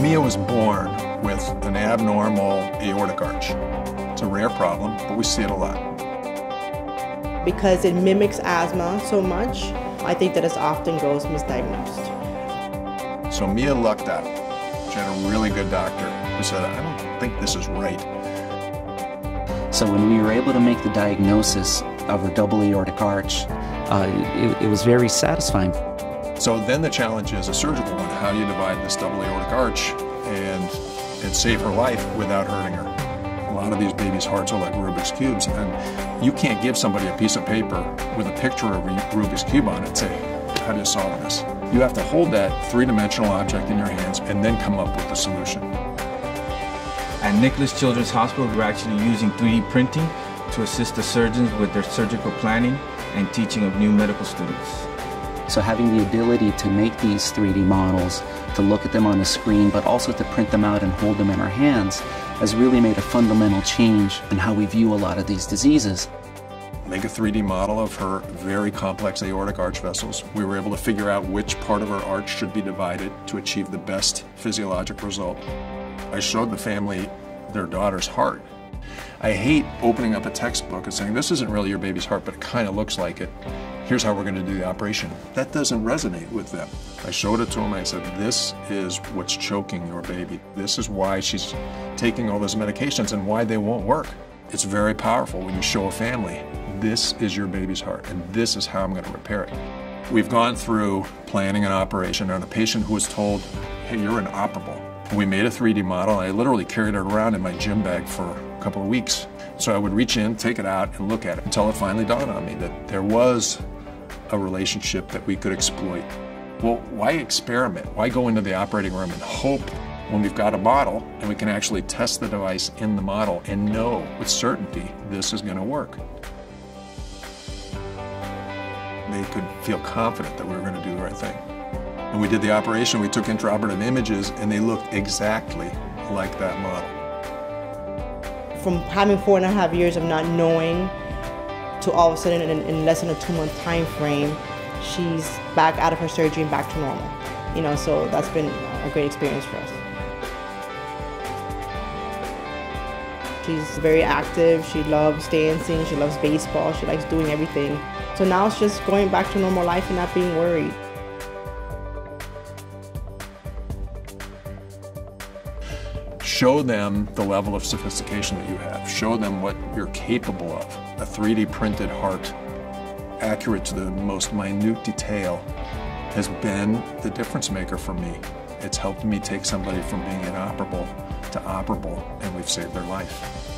Mia was born with an abnormal aortic arch. It's a rare problem, but we see it a lot. Because it mimics asthma so much, I think that it often goes misdiagnosed. So Mia lucked out. She had a really good doctor who said, I don't think this is right. So when we were able to make the diagnosis of her double aortic arch, uh, it, it was very satisfying. So then the challenge is a surgical one. How do you divide this double aortic arch and, and save her life without hurting her? A lot of these babies' hearts are like Rubik's Cubes, and you can't give somebody a piece of paper with a picture of a Rubik's Cube on it and say, how do you solve this? You have to hold that three-dimensional object in your hands and then come up with the solution. At Nicklaus Children's Hospital, we're actually using 3D printing to assist the surgeons with their surgical planning and teaching of new medical students. So having the ability to make these 3D models, to look at them on a screen, but also to print them out and hold them in our hands, has really made a fundamental change in how we view a lot of these diseases. Make a 3D model of her very complex aortic arch vessels. We were able to figure out which part of her arch should be divided to achieve the best physiologic result. I showed the family their daughter's heart. I hate opening up a textbook and saying, this isn't really your baby's heart, but it kind of looks like it here's how we're going to do the operation. That doesn't resonate with them. I showed it to them. I said, this is what's choking your baby. This is why she's taking all those medications and why they won't work. It's very powerful when you show a family, this is your baby's heart and this is how I'm going to repair it. We've gone through planning an operation on a patient who was told, hey, you're inoperable. We made a 3D model. I literally carried it around in my gym bag for a couple of weeks. So I would reach in, take it out, and look at it until it finally dawned on me that there was a relationship that we could exploit. Well, why experiment? Why go into the operating room and hope when we've got a model and we can actually test the device in the model and know with certainty this is going to work? They could feel confident that we were going to do the right thing. When we did the operation, we took intraoperative images and they looked exactly like that model. From having four and a half years of not knowing to all of a sudden in, in less than a two month time frame, she's back out of her surgery and back to normal. You know, so that's been a great experience for us. She's very active. She loves dancing. She loves baseball. She likes doing everything. So now it's just going back to normal life and not being worried. Show them the level of sophistication that you have. Show them what you're capable of. A 3D printed heart, accurate to the most minute detail, has been the difference maker for me. It's helped me take somebody from being inoperable to operable, and we've saved their life.